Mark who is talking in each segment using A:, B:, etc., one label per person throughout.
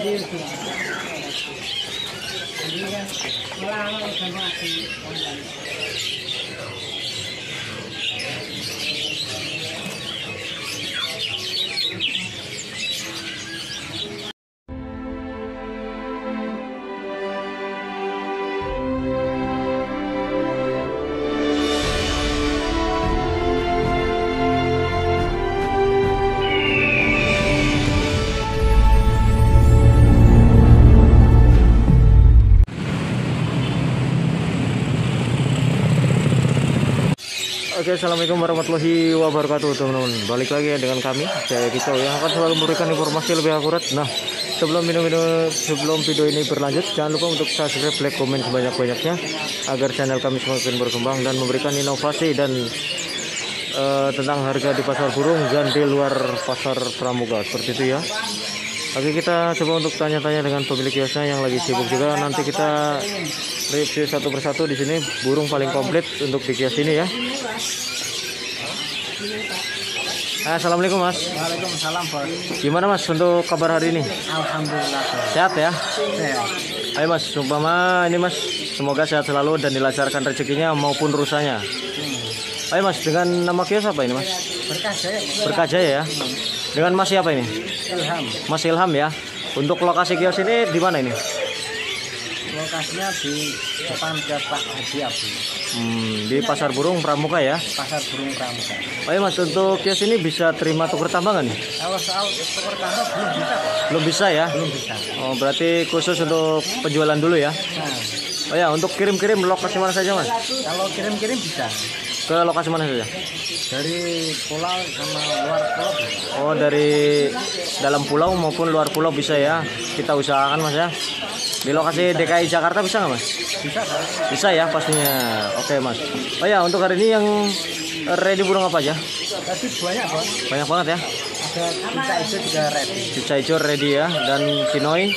A: Diri Tuhan
B: oleh Assalamualaikum warahmatullahi wabarakatuh, teman-teman. Balik lagi ya dengan kami, saya Kicau yang akan selalu memberikan informasi lebih akurat. Nah, sebelum video, sebelum video ini berlanjut, jangan lupa untuk subscribe, like, komen sebanyak-banyaknya agar channel kami semakin berkembang dan memberikan inovasi dan eh, tentang harga di pasar burung dan di luar pasar pramuka seperti itu ya. Oke, kita coba untuk tanya-tanya dengan pemilik kiosnya yang lagi sibuk juga. Nanti kita review satu persatu di sini burung paling komplit untuk di kios ini ya. Assalamualaikum Mas.
A: Waalaikumsalam, Bos.
B: Gimana Mas untuk kabar hari ini?
A: Alhamdulillah.
B: Sehat ya?
A: Sehat.
B: Ayo Mas, umpama ini Mas semoga sehat selalu dan dilancarkan rezekinya maupun rusanya. Ayo Mas, dengan nama kios apa ini Mas?
A: Berkah saya.
B: Berkah Jaya ya. Dengan Mas siapa ini?
A: Ilham.
B: Mas Ilham ya. Untuk lokasi kios ini di mana ini?
A: Lokasinya di depan ke Pak Haji Abu.
B: Hmm, di Pasar Burung Pramuka ya.
A: Pasar Burung Pramuka.
B: Ayo Mas, untuk kios ini bisa terima tuker tambah nggak nih?
A: Kalau soal tukar tambah belum bisa.
B: Belum bisa ya?
A: Belum bisa.
B: Oh, berarti khusus untuk penjualan dulu ya.
A: Nah,
B: Oh ya, untuk kirim-kirim lokasi mana saja Mas?
A: kalau kirim-kirim bisa.
B: Ke lokasi mana saja?
A: Dari pulau sama luar pulau.
B: Oh, dari dalam pulau maupun luar pulau bisa ya. Kita usahakan Mas ya. Di lokasi DKI Jakarta bisa nggak Mas?
A: Bisa.
B: Bisa ya pastinya. Oke Mas. Oh ya, untuk hari ini yang ready burung apa aja?
A: Tapi banyak.
B: Banyak banget ya.
A: Ada kita itu juga ready.
B: Cica hijau ready ya. Dan Kinoi,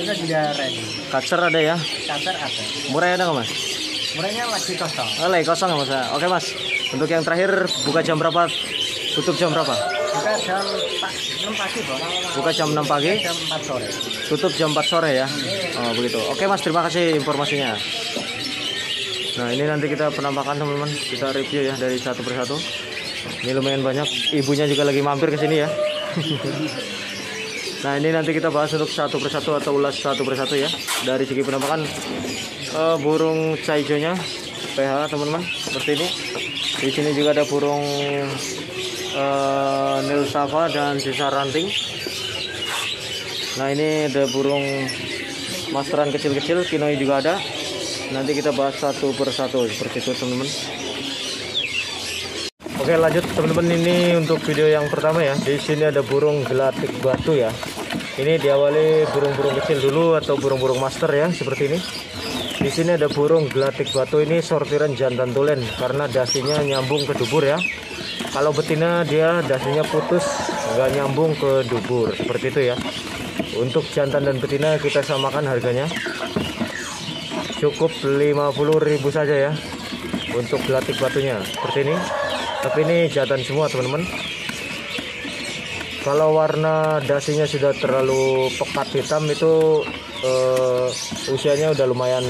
A: Kita juga ready.
B: Kacer ada ya.
A: Kantor ada.
B: Murah ada nggak Mas?
A: Murahnya lagi kosong.
B: Oh, lagi kosong ya Mas? Oke Mas. Untuk yang terakhir buka jam berapa? Tutup jam berapa?
A: Kita jam 6 pagi, Bos.
B: Buka jam 6 pagi,
A: Jam 4 sore.
B: tutup jam 4 sore ya. Oh, begitu. Oke Mas, terima kasih informasinya. Nah, ini nanti kita penampakan teman-teman. Kita review ya dari satu persatu. Ini lumayan banyak. Ibunya juga lagi mampir ke sini ya. nah, ini nanti kita bahas untuk satu persatu atau ulas satu persatu ya. Dari segi penampakan eh, burung caijonya PH teman-teman seperti ini. Di sini juga ada burung eh, Nil Sava dan sisa ranting. Nah ini ada burung masteran kecil-kecil, kinoi juga ada. Nanti kita bahas satu persatu seperti itu teman-teman. Oke lanjut teman-teman ini untuk video yang pertama ya. Di sini ada burung gelatik batu ya. Ini diawali burung-burung kecil dulu atau burung-burung master ya seperti ini. Di sini ada burung gelatik batu ini sortiran jantan tulen karena dasinya nyambung ke dubur ya. Kalau betina dia dasinya putus nggak nyambung ke dubur seperti itu ya. Untuk jantan dan betina kita samakan harganya. Cukup 50.000 saja ya. Untuk gelatik batunya seperti ini. Tapi ini jantan semua teman-teman. Kalau warna dasinya sudah terlalu pekat hitam itu eh, usianya udah lumayan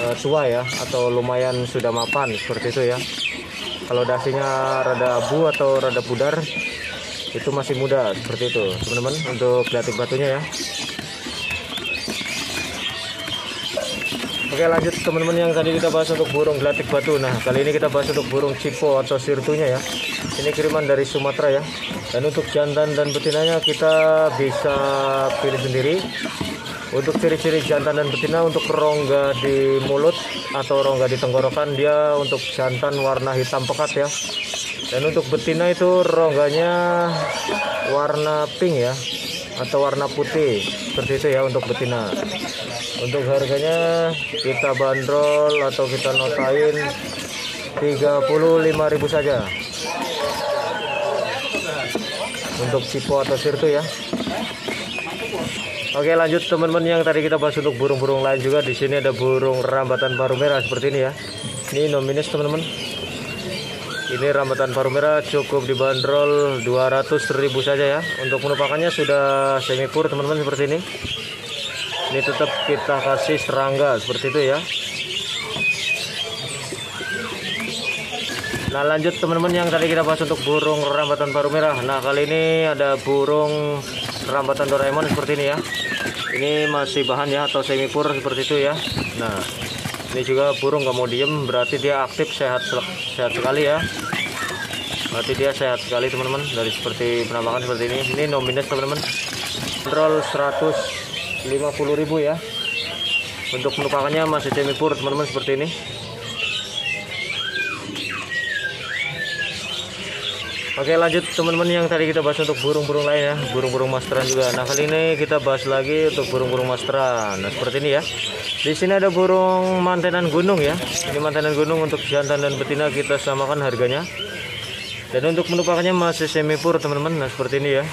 B: eh, tua ya atau lumayan sudah mapan seperti itu ya. Kalau dasinya rada abu atau rada pudar itu masih muda seperti itu teman-teman untuk gelatik batunya ya. Oke lanjut teman-teman yang tadi kita bahas untuk burung gelatik batu. Nah kali ini kita bahas untuk burung cipo atau sirtunya ya. Ini kiriman dari Sumatera ya. Dan untuk jantan dan betinanya kita bisa pilih sendiri. Untuk ciri-ciri jantan dan betina untuk rongga di mulut atau rongga di tenggorokan dia untuk jantan warna hitam pekat ya. Dan untuk betina itu rongganya warna pink ya atau warna putih seperti itu ya untuk betina. Untuk harganya kita bandrol atau kita notain 35.000 saja. Untuk cipo atau sirtu ya. Oke lanjut teman-teman yang tadi kita bahas untuk burung-burung lain juga di sini ada burung rambatan paru merah seperti ini ya. Ini nominis teman-teman. Ini rambutan paru merah cukup dibanderol 200.000 saja ya. Untuk penumpakannya sudah semi pur teman-teman seperti ini. Ini tetap kita kasih serangga seperti itu ya. Nah lanjut teman-teman yang tadi kita bahas untuk burung rambatan paru merah. Nah kali ini ada burung rambatan Doraemon seperti ini ya. Ini masih bahan ya atau semi pur seperti itu ya. Nah ini juga burung nggak mau diem berarti dia aktif sehat sehat sekali ya. Berarti dia sehat sekali teman-teman dari seperti penampakan seperti ini. Ini nominus teman-teman. Roll 150.000 ya. Untuk penumpakannya masih semi pur teman-teman seperti ini. Oke lanjut teman-teman yang tadi kita bahas untuk burung-burung lain ya. Burung-burung masteran juga. Nah kali ini kita bahas lagi untuk burung-burung masteran. Nah seperti ini ya. Di sini ada burung mantenan gunung ya. Ini mantenan gunung untuk jantan dan betina kita samakan harganya. Dan untuk menu pakannya masih semi pur teman-teman. Nah seperti ini ya.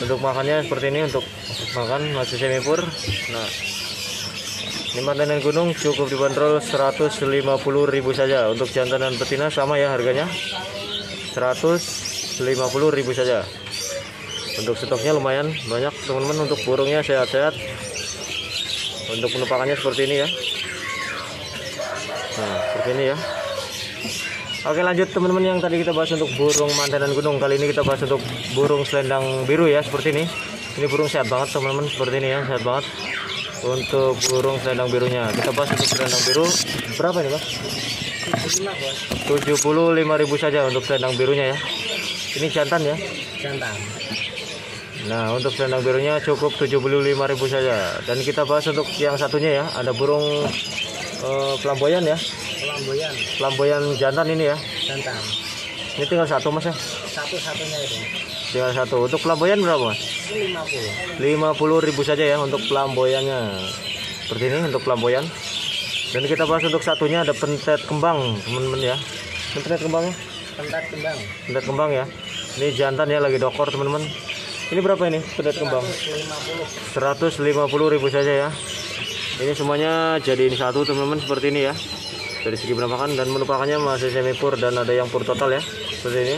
B: Untuk makannya seperti ini untuk makan masih semi pur nah ini mantenan gunung cukup dibanderol 150.000 saja. Untuk jantan dan betina sama ya harganya 150.000 saja. Untuk stoknya lumayan banyak teman-teman. Untuk burungnya sehat-sehat. Untuk penumpakannya seperti ini ya. Nah seperti ini ya. Oke lanjut teman-teman yang tadi kita bahas untuk burung mantenan gunung. Kali ini kita bahas untuk burung selendang biru ya seperti ini. Ini burung sehat banget teman-teman seperti ini ya sehat banget. Untuk burung selendang birunya. Kita bahas untuk selendang biru. Berapa ini mas 75.000 saja untuk selendang birunya ya. Ini jantan ya?
A: Jantan.
B: Nah, untuk selendang birunya cukup 75.000 saja. Dan kita bahas untuk yang satunya ya, ada burung uh, pelamboyan ya.
A: Pelamboyan.
B: Pelamboyan jantan ini ya.
A: Jantan.
B: Ini tinggal satu Mas ya?
A: Satu-satunya itu.
B: Tinggal satu. Untuk pelamboyan berapa Mas?
A: 50.
B: 50.000 saja ya untuk pelamboyannya. Seperti ini untuk pelamboyan dan kita bahas untuk satunya ada pentet kembang teman-teman ya. Ini pentet kembangnya
A: pentet kembang.
B: Pentet kembang ya. Ini jantan ya lagi dokor teman-teman. Ini berapa ini pentet kembang? 150 ribu saja ya. Ini semuanya jadiin satu teman-teman seperti ini ya. Dari segi penampakan dan menupakannya masih semi pur dan ada yang pur total ya. Seperti ini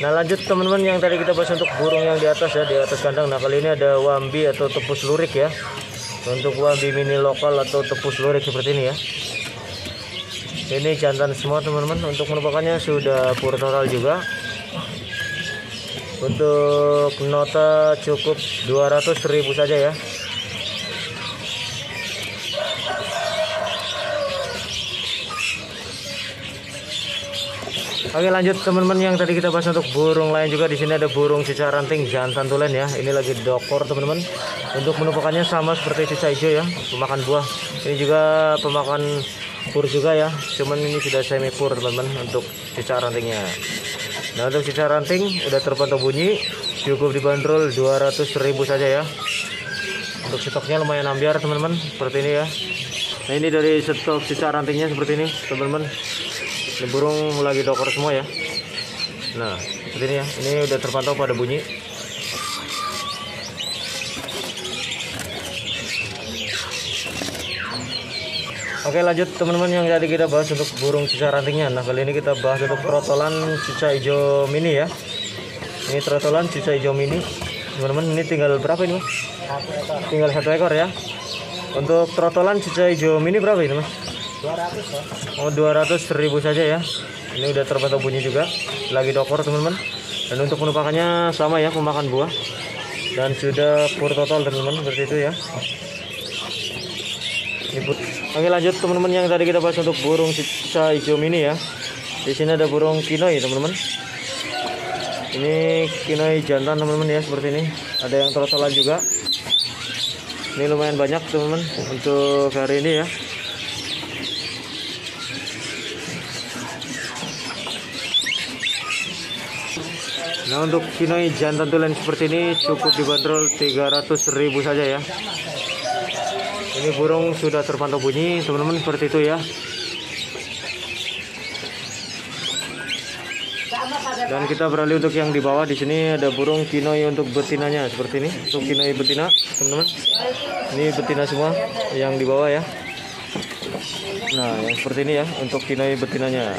B: Nah lanjut teman-teman yang tadi kita bahas untuk burung yang di atas ya di atas kandang. Nah kali ini ada wambi atau tepus lurik ya. Untuk wambi mini lokal atau tepus lurik seperti ini ya. Ini jantan semua teman-teman. Untuk merupakannya sudah pur total juga. Untuk nota cukup 200.000 saja ya. Oke lanjut teman-teman yang tadi kita bahas untuk burung lain juga di sini ada burung cicak ranting jantan tulen ya. Ini lagi dokor teman-teman. Untuk menumpukannya sama seperti cicak hijau ya, pemakan buah. Ini juga pemakan pur juga ya. Cuman ini sudah semi pur teman-teman untuk cicak rantingnya. Nah untuk cicak ranting udah terpantau bunyi cukup dibanderol 200.000 saja ya. Untuk stoknya lumayan ambiar teman-teman seperti ini ya. Nah ini dari stok cicak rantingnya seperti ini teman-teman ini burung lagi dokor semua ya. Nah seperti ini ya. Ini udah terpantau pada bunyi. Oke lanjut teman-teman yang tadi kita bahas untuk burung cica rantingnya. Nah kali ini kita bahas untuk trotolan cica hijau mini ya. Ini trotolan cica hijau mini. Teman-teman ini tinggal berapa ini mas? Tinggal satu ekor ya. Untuk trotolan cica hijau mini berapa ini mas?
A: 200
B: Oh 200 ribu saja ya. Ini udah terpantau bunyi juga. Lagi dokor teman-teman. Dan untuk penumpakannya sama ya pemakan buah. Dan sudah pur total teman-teman. Seperti itu ya. Ini Oke lanjut teman-teman yang tadi kita bahas untuk burung cica hijau mini ya. Di sini ada burung kinoi teman-teman. Ini kinoi jantan teman-teman ya seperti ini. Ada yang trotolan juga. Ini lumayan banyak teman-teman untuk hari ini ya Nah untuk kinoi jantan tulen seperti ini cukup dibanderol 300.000 saja ya. Ini burung sudah terpantau bunyi teman-teman seperti itu ya. Dan kita beralih untuk yang di bawah di sini ada burung kinoi untuk betinanya seperti ini. Untuk kinoi betina teman-teman. Ini betina semua yang di bawah ya. Nah, yang seperti ini ya untuk kinoi betinanya.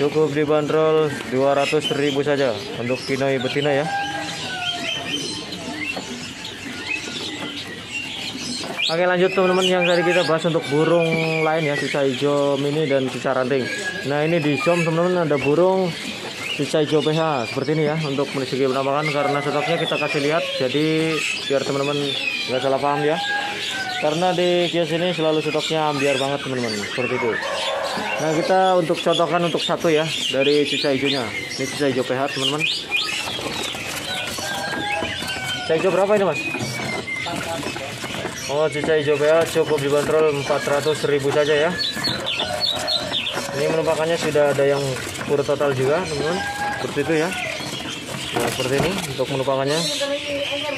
B: Cukup dibanderol 200.000 saja untuk kinoi betina ya. Oke lanjut teman-teman yang tadi kita bahas untuk burung lain ya cica hijau mini dan cica ranting. Nah ini di zoom teman-teman ada burung cica hijau PH seperti ini ya untuk segi penampakan karena stoknya kita kasih lihat jadi biar teman-teman nggak salah paham ya. Karena di kios ini selalu stoknya ambiar banget teman-teman seperti itu. Nah kita untuk contohkan untuk satu ya dari cica hijaunya. Ini cica hijau PH teman-teman. Cica hijau berapa ini mas? Oh cica hijau PH cukup dibanderol 400 ribu saja ya Ini menumpakannya sudah ada yang pur total juga teman-teman Seperti itu ya Nah seperti ini untuk menumpakannya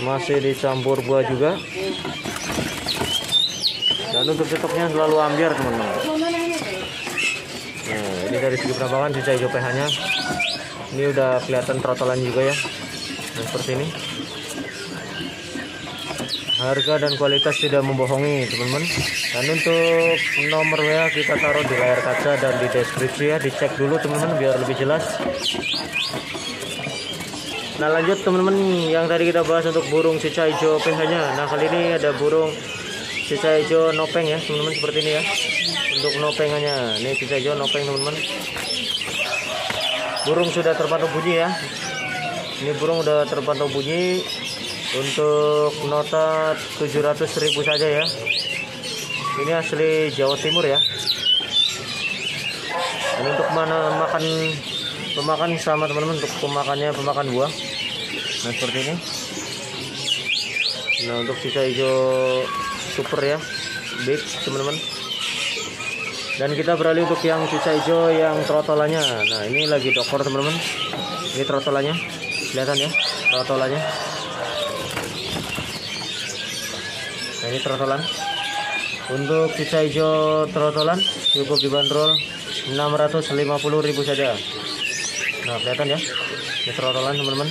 B: Masih dicampur buah juga Dan untuk stoknya selalu ambiar teman-teman dari segi penampakan cica hijau PH nya Ini udah kelihatan trotolan juga ya. Nah seperti ini. Harga dan kualitas tidak membohongi teman-teman. Dan untuk nomor WA kita taruh di layar kaca dan di deskripsi ya. Dicek dulu teman-teman biar lebih jelas. Nah lanjut teman-teman yang tadi kita bahas untuk burung cica hijau PH nya nah kali ini ada burung cica hijau nopeng ya teman-teman seperti ini ya untuk nopengannya. Ini cica hijau nopeng teman-teman. Burung sudah terpantau bunyi ya. Ini burung udah terpantau bunyi. Untuk nota 700.000 saja ya. Ini asli Jawa Timur ya. Dan untuk mana makan pemakan sama teman-teman. Untuk pemakannya pemakan buah. Nah seperti ini. Nah untuk sisa hijau super ya. Big teman-teman dan kita beralih untuk yang sisa hijau yang trotolannya nah ini lagi dokter teman-teman ini trotolannya kelihatan ya trotolannya Nah ini trotolan. Untuk sisa hijau trotolan cukup dibanderol 650.000 saja. Nah kelihatan ya. Ini trotolan teman-teman.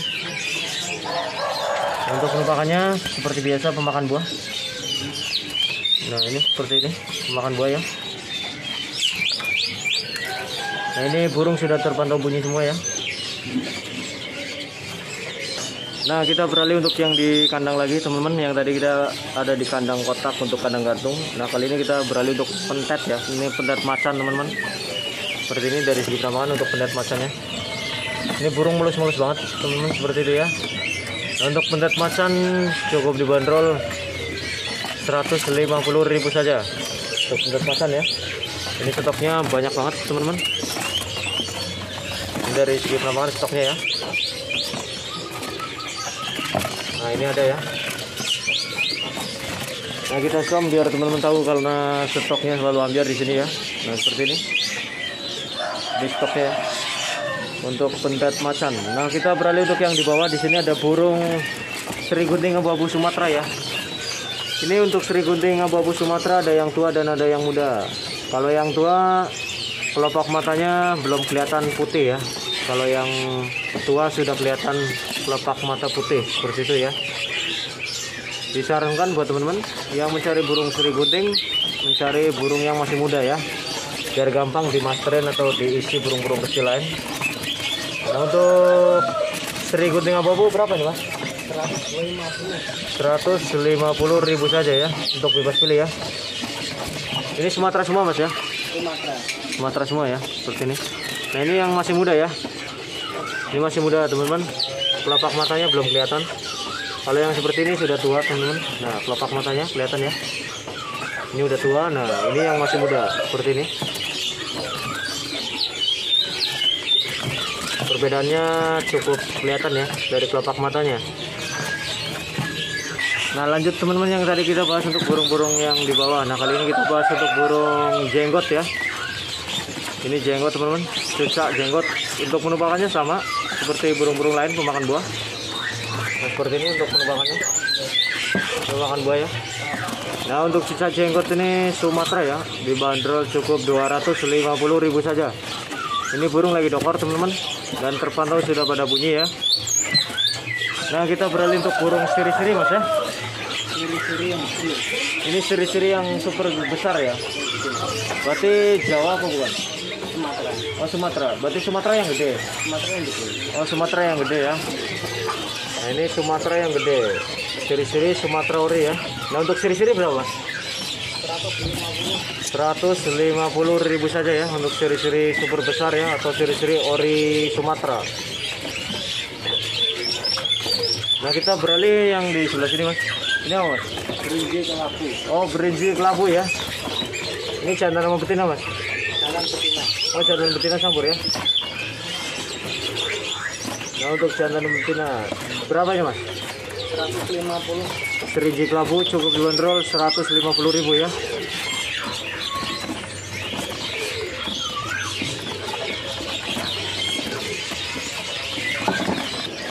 B: Untuk penumpakannya seperti biasa pemakan buah. Nah ini seperti ini pemakan buah ya. Nah ini burung sudah terpantau bunyi semua ya. Nah kita beralih untuk yang di kandang lagi teman-teman. Yang tadi kita ada di kandang kotak untuk kandang gantung. Nah kali ini kita beralih untuk pentet ya. Ini pentet macan teman-teman. Seperti ini dari segi penampakan untuk pentet macannya Ini burung mulus-mulus banget teman-teman seperti itu ya. Nah, Untuk pentet macan cukup dibanderol 150.000 saja. Untuk pentet macan ya Ini stoknya banyak banget teman-teman. Dari segi penampakan stoknya ya. Nah ini ada ya. Nah kita zoom biar teman-teman tahu karena stoknya selalu ambil di sini ya. Nah seperti ini. Di stoknya ya. untuk pendat macan. Nah kita beralih untuk yang di bawah. Di sini ada burung seri gunting abu-abu Sumatera ya. Ini untuk seri gunting abu-abu Sumatera ada yang tua dan ada yang muda kalau yang tua kelopak matanya belum kelihatan putih ya. Kalau yang tua sudah kelihatan kelopak mata putih seperti itu ya. Disarankan buat teman-teman yang mencari burung seri gunting mencari burung yang masih muda ya. Biar gampang dimasterin atau diisi burung-burung kecil lain. Nah untuk seri gunting abu-abu berapa nih mas? 150 ribu saja ya untuk bebas pilih ya ini Sumatera semua mas ya?
A: Sumatera.
B: Sumatera semua ya seperti ini. Nah ini yang masih muda ya. Ini masih muda teman-teman. Kelopak matanya belum kelihatan. Kalau yang seperti ini sudah tua teman-teman. Nah kelopak matanya kelihatan ya. Ini udah tua nah ini yang masih muda seperti ini. Perbedaannya cukup kelihatan ya dari kelopak matanya nah lanjut teman-teman yang tadi kita bahas untuk burung-burung yang di bawah. Nah kali ini kita bahas untuk burung jenggot ya. Ini jenggot teman-teman. Cucak jenggot. Untuk penumpakannya sama seperti burung-burung lain pemakan buah. Nah, seperti ini untuk penumpakannya. Pemakan buah ya. Nah untuk sisa jenggot ini Sumatera ya. Dibanderol cukup 250.000 saja. Ini burung lagi dokor teman-teman. Dan terpantau sudah pada bunyi ya. Nah kita beralih untuk burung siri-siri mas ya. Ini siri-siri yang super besar ya Berarti Jawa apa bukan?
A: Sumatera.
B: Oh Sumatera. Berarti Sumatera yang gede.
A: Sumatera yang gede.
B: Oh Sumatera yang gede ya. Nah ini Sumatera yang gede. Siri-siri Sumatera ori ya. Nah untuk siri-siri berapa mas? 150 ribu saja ya untuk siri-siri super besar ya atau siri-siri ori Sumatera. Nah kita beralih yang di sebelah sini mas. Ini apa mas?
A: Berinji kelabu.
B: Oh berinji kelabu ya. Ini jantan sama betina mas.
A: Jalan betina.
B: Oh jantan betina campur ya. Nah untuk jantan betina berapa ya mas?
A: 150.
B: Serinji kelabu cukup dibanderol 150.000 ya.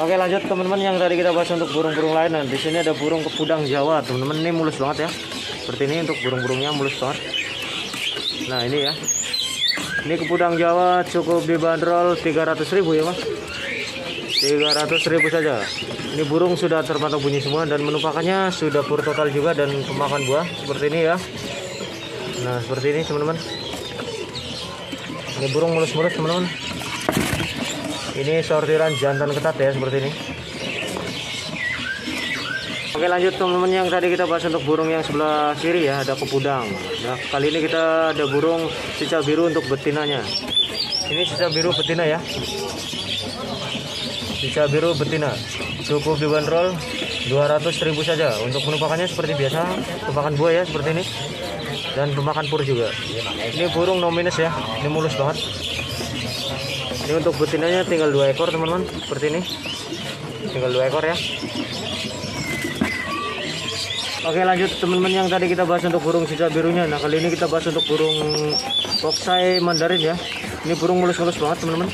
B: Oke lanjut teman-teman yang tadi kita bahas untuk burung-burung lain. Nah, di sini ada burung kepudang Jawa, teman-teman. Ini mulus banget ya. Seperti ini untuk burung-burungnya mulus banget. Nah, ini ya. Ini kepudang Jawa cukup dibanderol 300.000 ya, Mas. 300.000 saja. Ini burung sudah terpantau bunyi semua dan menumpakannya sudah pur total juga dan pemakan buah seperti ini ya. Nah, seperti ini teman-teman. Ini burung mulus-mulus teman-teman. Ini sortiran jantan ketat ya seperti ini. Oke lanjut teman-teman yang tadi kita bahas untuk burung yang sebelah kiri ya ada kepudang. Nah kali ini kita ada burung cicak biru untuk betinanya. Ini cicak biru betina ya. Cicak biru betina cukup dibanderol 200.000 saja untuk penumpakannya seperti biasa penumpakan buah ya seperti ini dan pemakan pur juga. Ini burung nominus ya. Ini mulus banget. Ini untuk betinanya tinggal dua ekor teman-teman seperti ini. Tinggal dua ekor ya. Oke lanjut teman-teman yang tadi kita bahas untuk burung cicak birunya. Nah kali ini kita bahas untuk burung foxai mandarin ya. Ini burung mulus-mulus banget teman-teman.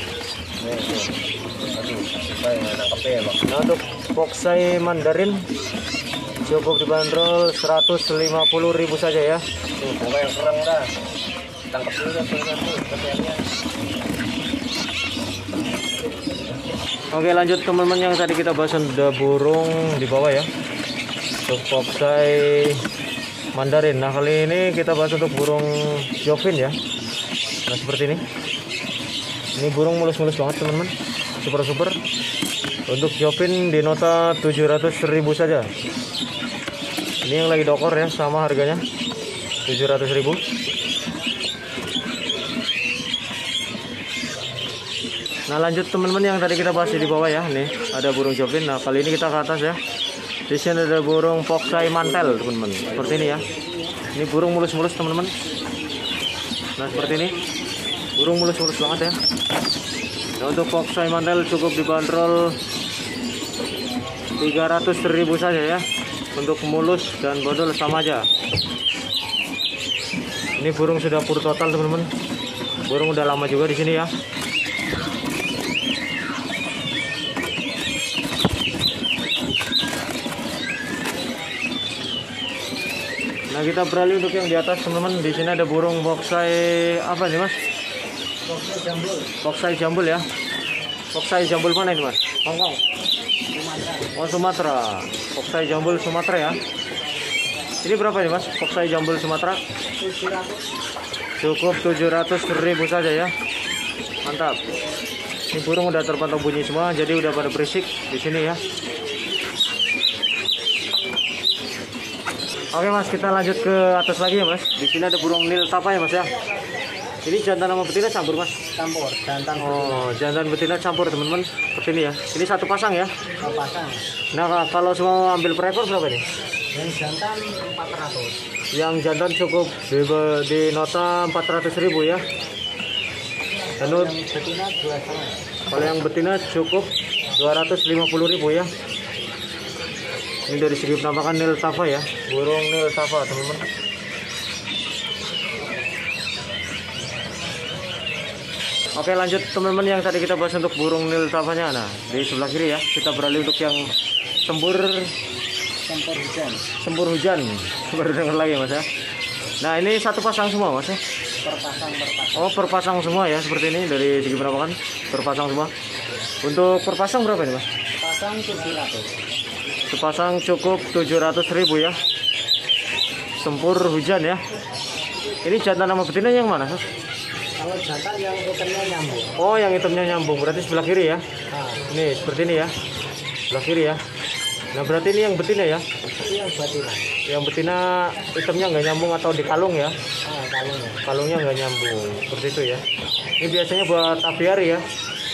B: Nah untuk foxai mandarin cukup dibanderol 150.000 saja ya.
A: Tuh, yang kurang dah. Tangkap dulu dah satu kesiannya.
B: Oke lanjut teman-teman yang tadi kita bahas ada burung di bawah ya. Untuk mandarin. Nah kali ini kita bahas untuk burung jovin ya. Nah seperti ini. Ini burung mulus-mulus banget teman-teman. Super super untuk jovin di nota 700.000 saja. Ini yang lagi dokor ya sama harganya. 700.000 Nah lanjut teman-teman yang tadi kita bahas di bawah ya nih ada burung jovin. Nah kali ini kita ke atas ya. Di sini ada burung foxai mantel teman-teman. Seperti ini ya. Ini burung mulus-mulus teman-teman. Nah seperti ini. Burung mulus-mulus banget ya. Nah untuk foxai mantel cukup dibanderol 300.000 saja ya. Untuk mulus dan bodol sama aja. Ini burung sudah pur total teman-teman. Burung udah lama juga di sini ya. Nah kita beralih untuk yang di atas teman-teman. Di sini ada burung boksai apa nih mas?
A: Boxnya jambul.
B: Boksai jambul ya. Boksai jambul mana ini mas? Hongkong.
A: Sumatera.
B: Oh Sumatera. Boksai jambul Sumatera ya. Ini berapa nih mas? Boksai jambul Sumatera
A: 700.
B: cukup 700 ribu saja ya. Mantap. Ini burung udah terpantau bunyi semua, jadi udah pada berisik di sini ya. Oke mas, kita lanjut ke atas lagi ya mas. Di sini ada burung nil tapa ya mas ya. Ini jantan sama betina campur mas.
A: Campur. Jantan
B: Oh, jantan betina campur teman-teman. Seperti ini ya. Ini satu pasang ya.
A: betina. pasang.
B: Nah kalau semua ambil per ekor berapa nih?
A: Yang jantan 400.
B: Yang jantan cukup di, di nota 400 ribu ya. Dan
A: betina
B: kalau yang betina cukup 250 ribu ya. Ini dari segi penampakan nil tava ya, burung nil tava teman-teman. Oke lanjut teman-teman yang tadi kita bahas untuk burung nil tavanya. Nah di sebelah kiri ya kita beralih untuk yang sembur
A: Campur hujan.
B: sembur hujan baru dengar lagi mas ya. Nah ini satu pasang semua mas ya.
A: Per pasang per pasang.
B: Oh per pasang semua ya seperti ini dari segi penampakan per pasang semua. Untuk per pasang berapa nih mas?
A: Pasang 700.
B: Sepasang cukup 700.000 ya. Sempur hujan ya. Ini jantan sama betina yang mana? Sos?
A: Kalau jantan yang hitamnya nyambung.
B: Oh, yang hitamnya nyambung. Berarti sebelah kiri ya?
A: Nah,
B: Nih, seperti ini ya. Sebelah kiri ya. Nah, berarti ini yang betina ya?
A: yang betina.
B: Yang betina hitamnya nggak nyambung atau di kalung ya?
A: Nah, kalungnya.
B: Kalungnya nggak nyambung. Seperti itu ya. Ini biasanya buat apiari ya.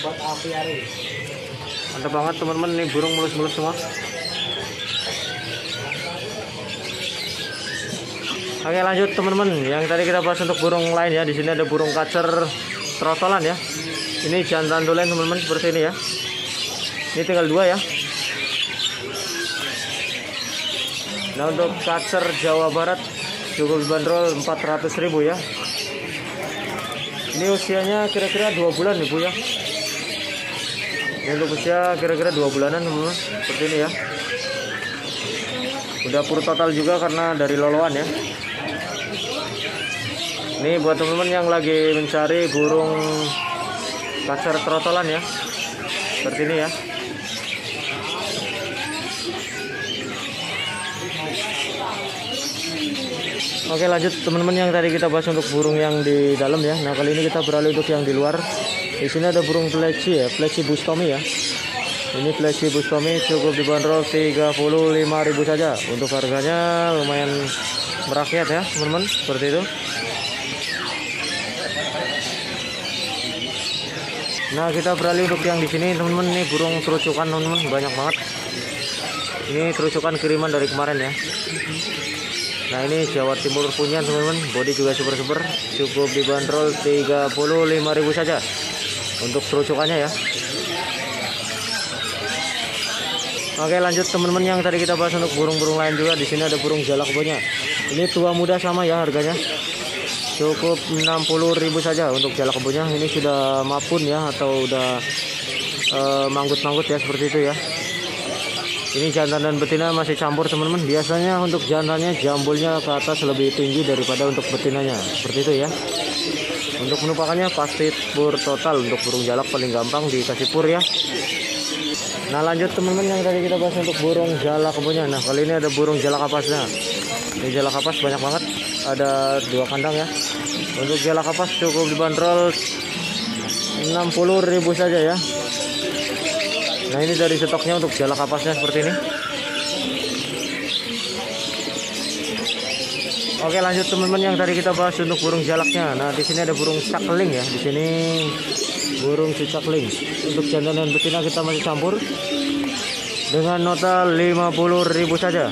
A: Buat aviari.
B: Mantap banget teman-teman. Ini burung mulus-mulus semua. Oke lanjut teman-teman. Yang tadi kita bahas untuk burung lain ya. Di sini ada burung kacer trotolan ya. Ini jantan tulen teman-teman seperti ini ya. Ini tinggal dua ya. Nah untuk kacer Jawa Barat cukup dibanderol 400.000 ya. Ini usianya kira-kira dua bulan ibu ya. Ini untuk usia kira-kira dua bulanan teman-teman seperti ini ya. Udah pur total juga karena dari loloan ya. Ini buat teman-teman yang lagi mencari burung kacer trotolan ya. Seperti ini ya. Oke lanjut teman-teman yang tadi kita bahas untuk burung yang di dalam ya. Nah kali ini kita beralih untuk yang di luar. Di sini ada burung pleci ya, pleci bustomi ya. Ini pleci bustomi cukup dibanderol 35.000 saja. Untuk harganya lumayan merakyat ya teman-teman, seperti itu. Nah kita beralih untuk yang di sini teman-teman ini burung terucukan teman-teman banyak banget. Ini terucukan kiriman dari kemarin ya. Nah ini Jawa Timur punya teman-teman Body juga super super Cukup dibanderol 35.000 saja Untuk terucukannya ya Oke lanjut teman-teman yang tadi kita bahas untuk burung-burung lain juga di sini ada burung jalak kebonnya. Ini tua muda sama ya harganya. Cukup 60.000 saja untuk jalak kebonnya. Ini sudah mapun ya atau udah eh, manggut-manggut ya seperti itu ya. Ini jantan dan betina masih campur teman-teman. Biasanya untuk jantannya jambulnya ke atas lebih tinggi daripada untuk betinanya. Seperti itu ya. Untuk penumpakannya pasti pur total untuk burung jalak paling gampang dikasih pur ya. Nah lanjut teman-teman yang tadi kita bahas untuk burung jalak kebunnya. Nah kali ini ada burung jalak kapasnya. Ini jalak kapas banyak banget. Ada dua kandang ya. Untuk jalak kapas cukup dibanderol 60.000 saja ya. Nah ini dari stoknya untuk jalak kapasnya seperti ini. Oke lanjut teman-teman yang tadi kita bahas untuk burung jalaknya. Nah di sini ada burung cakling ya. Di sini burung cicakling. Untuk jantan dan betina kita masih campur dengan nota 50.000 saja.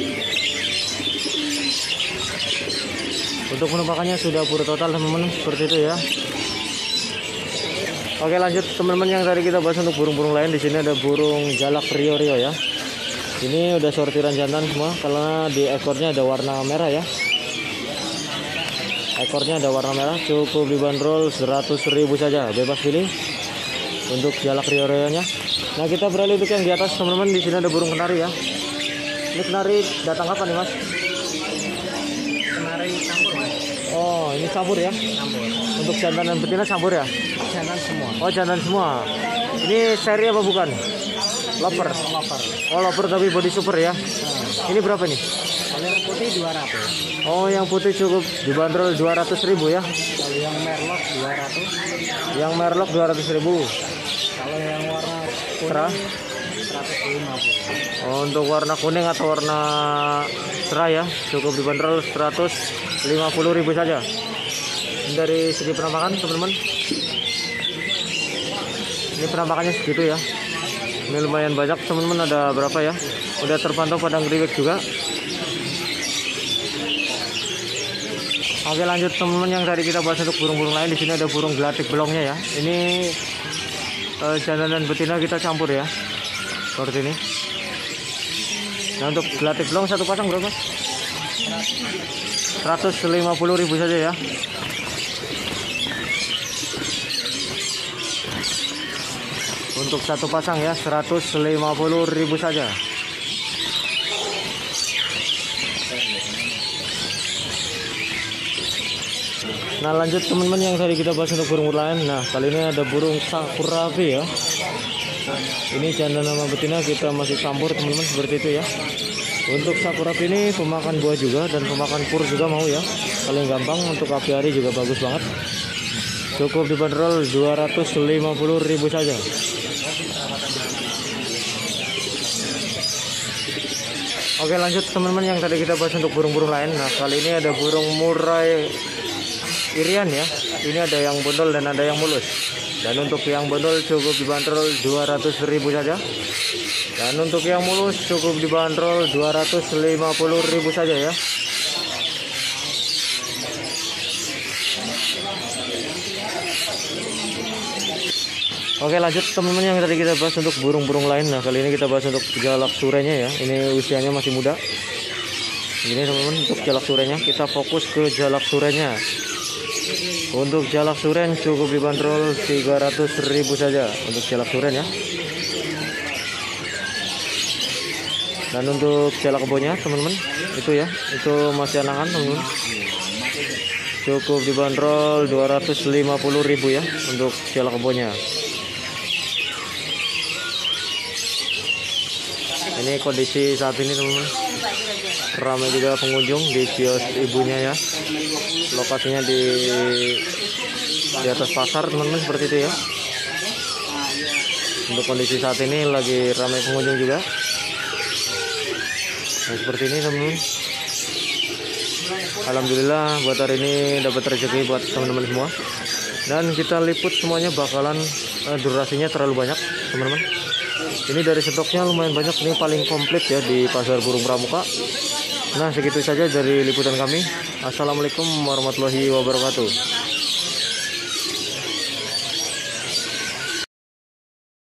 B: Untuk penumpakannya sudah pur total teman-teman seperti itu ya. Oke lanjut teman-teman yang tadi kita bahas untuk burung-burung lain di sini ada burung jalak rio rio ya. Ini udah sortiran jantan semua karena di ekornya ada warna merah ya. Ekornya ada warna merah cukup dibanderol 100.000 saja bebas pilih untuk jalak rio rio nya. Nah kita beralih untuk yang di atas teman-teman di sini ada burung kenari ya. Ini kenari datang kapan nih mas?
A: Kenari campur mas.
B: Oh ini campur ya.
A: Campur.
B: Untuk jantan dan betina campur ya.
A: Jantan semua.
B: Oh jantan semua. Ini seri apa bukan? Loper.
A: Loper.
B: Oh loper tapi body super ya.
A: Nah,
B: Ini berapa nih?
A: Putih 200.
B: Oh yang putih cukup dibanderol 200 ribu ya.
A: Kalau yang merlot 200.
B: Yang merlok 200 ribu.
A: Kalau yang warna
B: Cerah.
A: kuning 150.
B: Oh, untuk warna kuning atau warna cerah ya cukup dibanderol 150 ribu saja. Ini dari segi penampakan teman-teman. Ini penampakannya segitu ya. Ini lumayan banyak teman-teman ada berapa ya? Udah terpantau padang griwek juga. Oke lanjut teman-teman yang tadi kita bahas untuk burung-burung lain di sini ada burung gelatik belongnya ya. Ini eh, jantan dan betina kita campur ya. Seperti ini. Nah untuk gelatik belong satu pasang berapa? 150.000 saja ya. Untuk satu pasang ya 150.000 saja. Nah lanjut teman-teman yang tadi kita bahas untuk burung lain. Nah kali ini ada burung sakurabi ya. Ini jantan nama betina kita masih campur teman-teman seperti itu ya. Untuk sakura ini pemakan buah juga dan pemakan pur juga mau ya. Paling gampang untuk apiari juga bagus banget. Cukup dibanderol 250.000 saja. Oke lanjut teman-teman yang tadi kita bahas untuk burung-burung lain. Nah kali ini ada burung murai irian ya. Ini ada yang bondol dan ada yang mulus. Dan untuk yang bondol cukup dibanderol 200.000 saja. Dan untuk yang mulus cukup dibanderol 250.000 saja ya. Oke lanjut teman-teman yang tadi kita bahas untuk burung-burung lain. Nah kali ini kita bahas untuk jalak surenya ya. Ini usianya masih muda. Ini teman-teman untuk jalak surenya kita fokus ke jalak surenya. Untuk jalak suren cukup dibanderol 300.000 saja untuk jalak suren ya. Dan untuk jalak kebonya teman-teman itu ya itu masih anangan teman-teman. Cukup dibanderol 250.000 ya untuk jalak kebonya. ini kondisi saat ini teman-teman ramai juga pengunjung di kios ibunya ya lokasinya di di atas pasar teman-teman seperti itu ya. Untuk kondisi saat ini lagi ramai pengunjung juga. Nah seperti ini teman-teman. Alhamdulillah buat hari ini dapat rezeki buat teman-teman semua. Dan kita liput semuanya bakalan eh, durasinya terlalu banyak teman-teman. Ini dari stoknya lumayan banyak. Ini paling komplit ya di pasar burung pramuka nah segitu saja dari liputan kami. Assalamualaikum warahmatullahi wabarakatuh